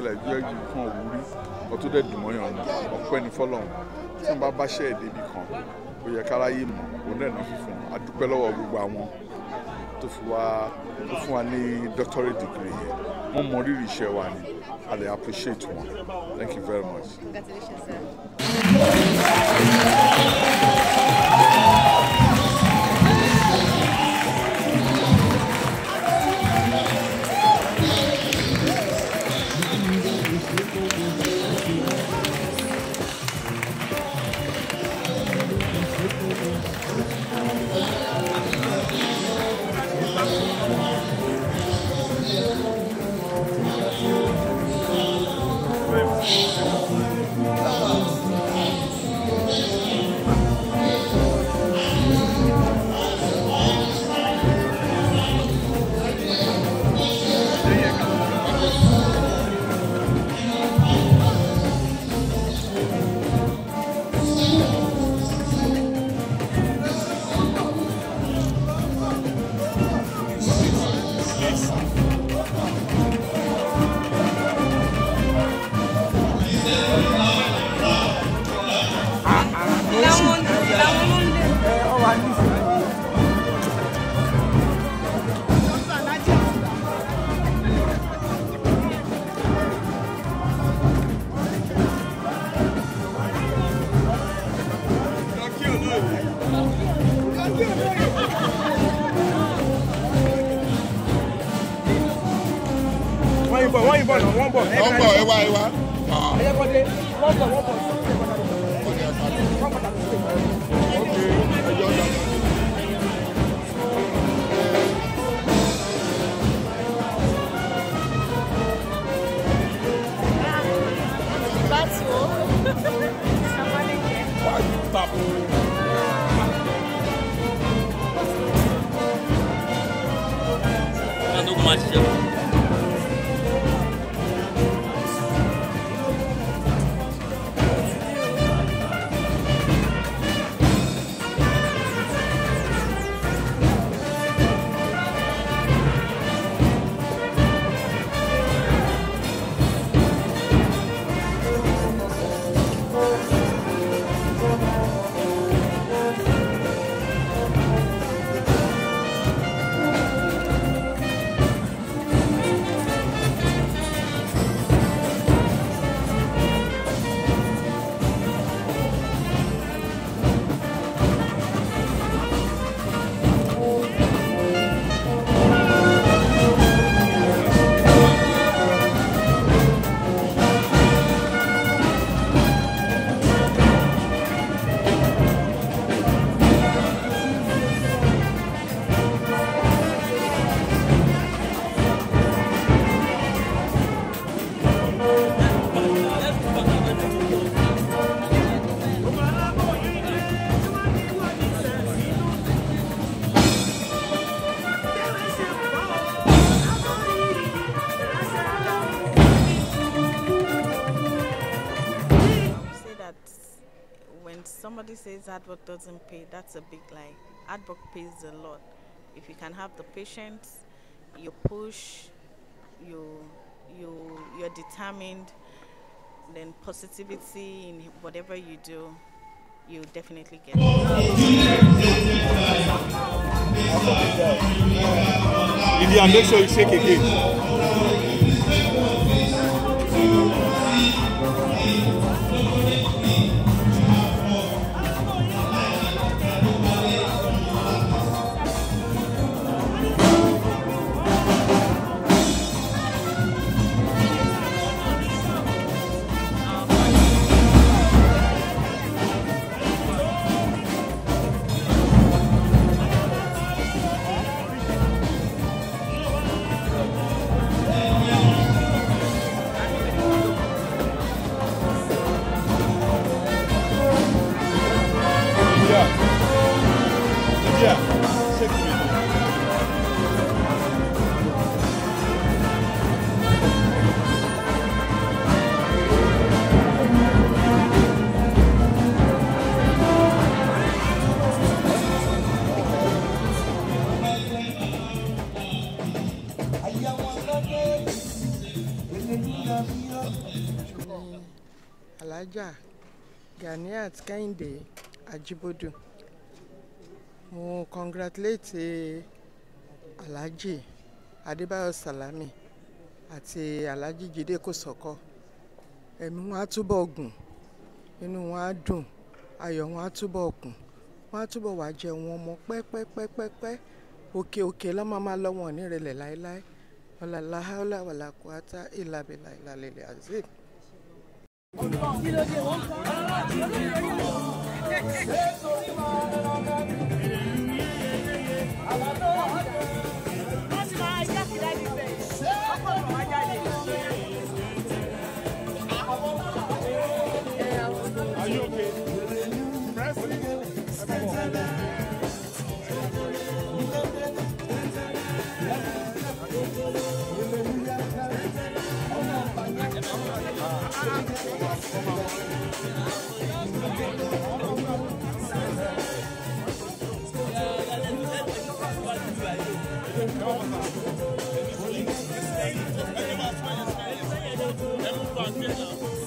ṣẹlẹ̀ jẹ́ nǹkan òwúrí ọtún dẹ̀ dùn ni ọpẹ́ ní fọlọ́run tí wọ́n bá bá ṣẹ́ ẹ̀ débi kan ó yẹ káráyé mọ̀ òun náà fífún un adúpẹ́ lọ́wọ́ gbogbo àwọn tó fi wá tó fún wa ní doctorate degree yẹn wọ́n mọ rírì iṣẹ́ wa ni I dey appreciate wọn thank you very much. Congratulations, sir. Wọ́n yìnbọn wọ́n yìnbọn náà wọ́n bọ̀. wọ́n bọ̀ ẹ wá ẹ wá. ẹ̀yẹ́ kọ́ dé wọ́n bọ̀ wọ́n bọ̀. That's all. Somebody somebody says hard work doesn't pay, that's a big lie. Hard work pays a lot. If you can have the patience, you push, you you you're determined, then positivity in whatever you do, you definitely get it. Vivian, make sure you shake again. Alájà ganiat kẹ́hìndé ajíbódù mo congratulate alhaji adébáyọ̀ salami àti alhaji jídé kòsọ́kọ́. Ẹ̀mí wọn á túbọ̀ gùn inú wọn á dùn ayọ̀ wọn á túbọ̀ kún wọn á túbọ̀ wá jẹ wọn mọ pẹ́pẹ́pẹ́pẹ́. Òkè òkè lọ́mọ máa lọ́wọ́ nírẹ̀lẹ̀ láéláé ولا لا حول ولا قوة إلا بالله العلي العظيم Are you ẹ̀mú pàǹkẹ́ náà.